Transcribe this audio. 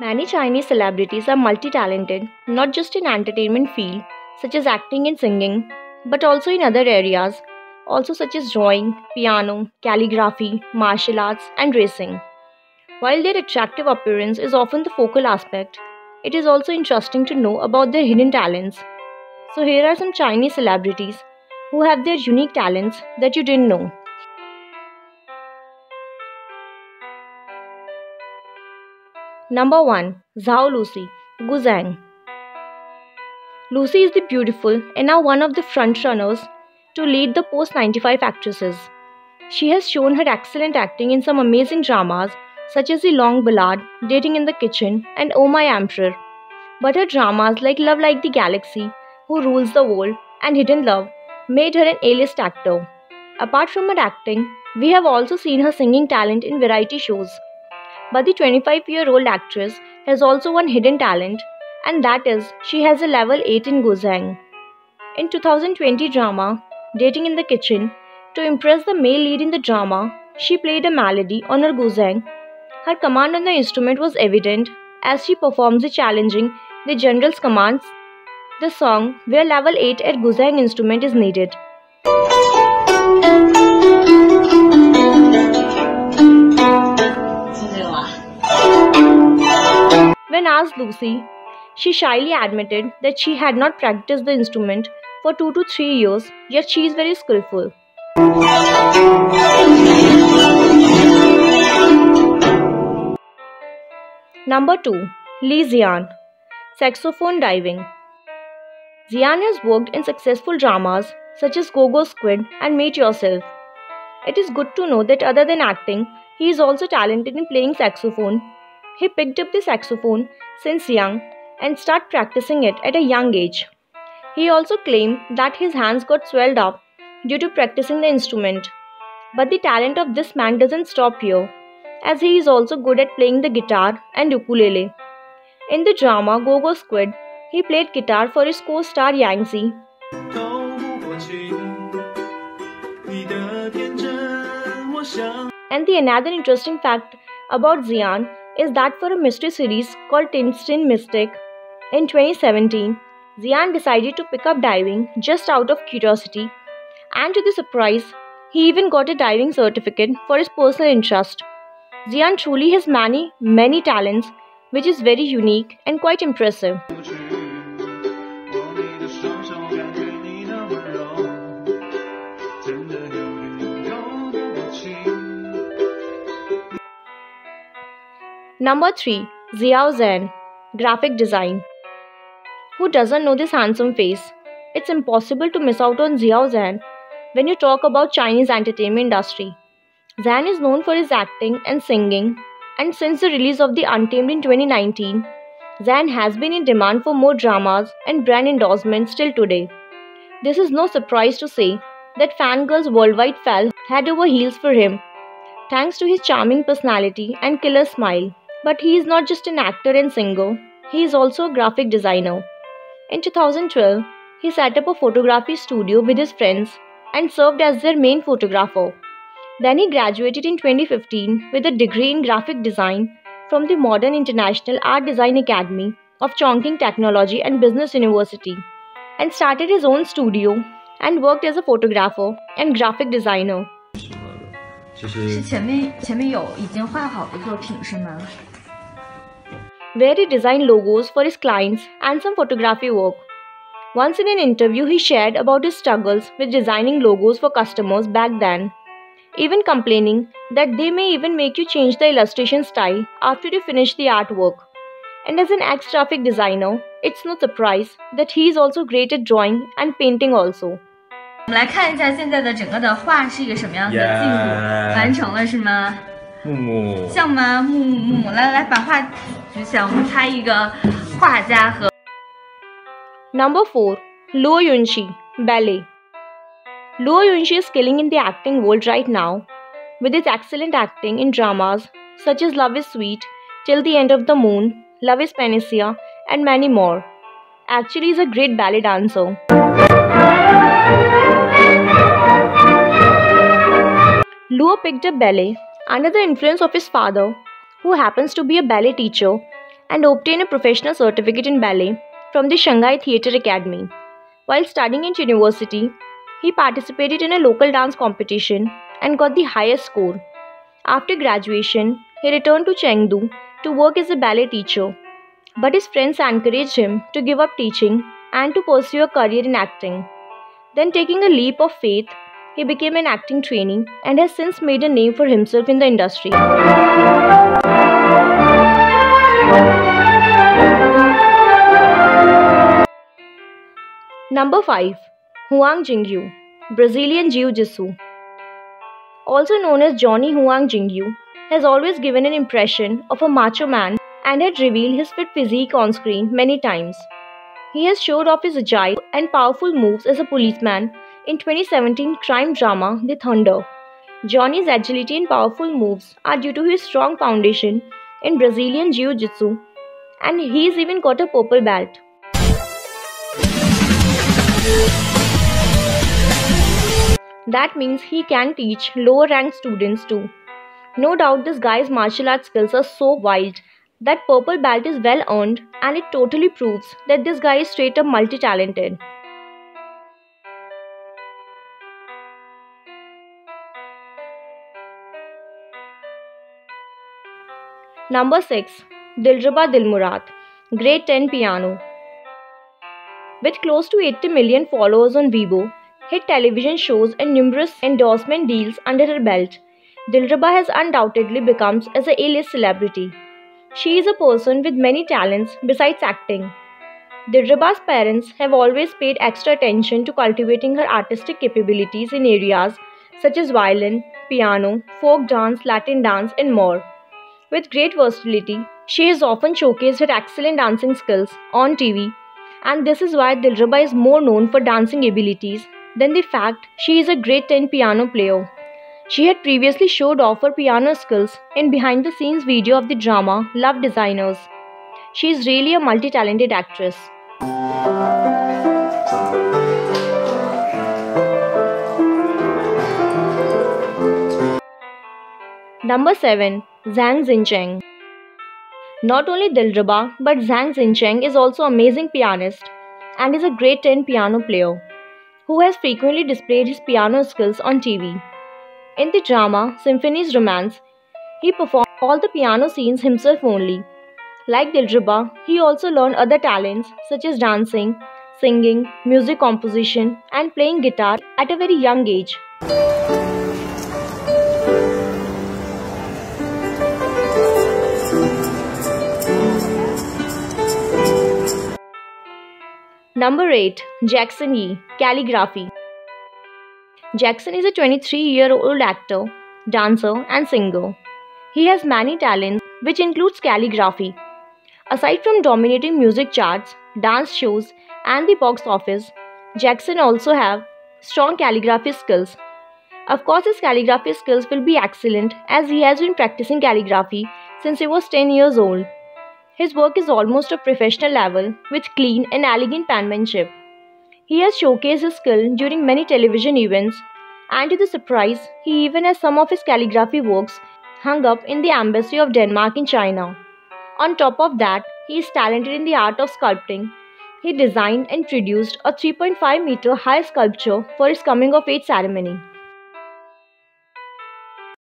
Many Chinese celebrities are multi-talented, not just in entertainment field such as acting and singing, but also in other areas, also such as drawing, piano, calligraphy, martial arts, and racing. While their attractive appearance is often the focal aspect, it is also interesting to know about their hidden talents. So here are some Chinese celebrities who have their unique talents that you didn't know. Number 1. Zhao Lusi, Gu Zhang. Lusi is the beautiful and now one of the frontrunners to lead the post 95 actresses. She has shown her excellent acting in some amazing dramas such as The Long Ballad, Dating in the Kitchen, and Oh My Emperor. But her dramas like Love Like the Galaxy, Who Rules the World, and Hidden Love made her an A list actor. Apart from her acting, we have also seen her singing talent in variety shows. But the 25 year old actress has also one hidden talent, and that is she has a level 8 in Guzheng. In 2020 drama Dating in the Kitchen, to impress the male lead in the drama, she played a melody on her Guzheng. Her command on the instrument was evident as she performs the challenging the general's commands. The song where level 8 at Guzheng instrument is needed. When asked Lusi, she shyly admitted that she had not practiced the instrument for 2 to 3 years, yet she is very skillful. Number 2. Li Xian Saxophone Diving Xian has worked in successful dramas such as Go-Go Squid and Meet Yourself. It is good to know that other than acting, he is also talented in playing saxophone he picked up the saxophone since young and started practicing it at a young age. He also claimed that his hands got swelled up due to practicing the instrument. But the talent of this man doesn't stop here, as he is also good at playing the guitar and ukulele. In the drama Go Go Squid, he played guitar for his co star Yang Zi. And the another interesting fact about Xian is that for a mystery series called Tientsin Mystic, in 2017, Xian decided to pick up diving just out of curiosity, and to the surprise, he even got a diving certificate for his personal interest. Xian truly has many, many talents, which is very unique and quite impressive. Number 3. Xiao Zhan Graphic Design Who doesn't know this handsome face? It's impossible to miss out on Xiao Zhan when you talk about Chinese entertainment industry. Zhan is known for his acting and singing and since the release of The Untamed in 2019, Zhan has been in demand for more dramas and brand endorsements till today. This is no surprise to say that fangirls worldwide fell head over heels for him, thanks to his charming personality and killer smile. But he is not just an actor and singer, he is also a graphic designer. In 2012, he set up a photography studio with his friends and served as their main photographer. Then he graduated in 2015 with a degree in graphic design from the Modern International Art Design Academy of Chongqing Technology and Business University and started his own studio and worked as a photographer and graphic designer. 是前面前面有已经画好的作品是吗 where he designed logos for his clients and some photography work. Once in an interview, he shared about his struggles with designing logos for customers back then, even complaining that they may even make you change the illustration style after you finish the artwork. And as an ex-graphic designer, it's no surprise that he is also great at drawing and painting also. 我们来看一下现在的整个的画是一个什么样子的进度，完成了是吗？Yeah. 木木像吗？木木木木，来来把画举起来，我们猜一个画家和。Number four, Luo Yunxi, ballet. Luo Yunxi is killing in the acting world right now, with his excellent acting in dramas such as Love is Sweet, Till the End of the Moon, Love is Panacea, and many more. Actually, he's a great ballet dancer. Luo picked up ballet under the influence of his father, who happens to be a ballet teacher, and obtain a professional certificate in ballet from the Shanghai Theatre Academy. While studying at university, he participated in a local dance competition and got the highest score. After graduation, he returned to Chengdu to work as a ballet teacher. But his friends encouraged him to give up teaching and to pursue a career in acting. Then, taking a leap of faith, he became an acting trainee and has since made a name for himself in the industry. Number 5. Huang Jingyu, Brazilian Jiu-Jitsu. Also known as Johnny Huang Jingyu, has always given an impression of a macho man and had revealed his fit physique on screen many times. He has showed off his agile and powerful moves as a policeman in 2017 crime drama The Thunder. Johnny's agility and powerful moves are due to his strong foundation in Brazilian Jiu-Jitsu and he's even got a purple belt. That means he can teach lower ranked students too. No doubt this guy's martial arts skills are so wild that purple belt is well earned and it totally proves that this guy is straight up multi talented. Number 6. Dilraba Dilmurat, Grade 10 Piano. With close to 80 million followers on Weibo, hit television shows and numerous endorsement deals under her belt, Dilraba has undoubtedly become as a A-list celebrity. She is a person with many talents besides acting. Dilraba's parents have always paid extra attention to cultivating her artistic capabilities in areas such as violin, piano, folk dance, Latin dance, and more. With great versatility, she has often showcased her excellent dancing skills on TV, and this is why Dilraba is more known for dancing abilities than the fact she is a great 10 piano player. She had previously showed off her piano skills in behind the scenes video of the drama Love Designers. She is really a multi talented actress. Number 7. Zhang Xincheng Not only Dilraba, but Zhang Xincheng is also amazing pianist and is a great 10 piano player who has frequently displayed his piano skills on TV. In the drama Symphony's Romance, he performed all the piano scenes himself only. Like Dilraba, he also learned other talents such as dancing, singing, music composition, and playing guitar at a very young age. Number 8. Jackson Yee Calligraphy Jackson is a 23 year old actor, dancer, and singer. He has many talents, which includes calligraphy. Aside from dominating music charts, dance shows, and the box office, Jackson also have strong calligraphy skills. Of course, his calligraphy skills will be excellent as he has been practicing calligraphy since he was 10 years old. His work is almost of professional level with clean and elegant penmanship. He has showcased his skill during many television events, and to the surprise, he even has some of his calligraphy works hung up in the embassy of Denmark in China. On top of that, he is talented in the art of sculpting. He designed and produced a 3.5 meter high sculpture for his coming of age ceremony.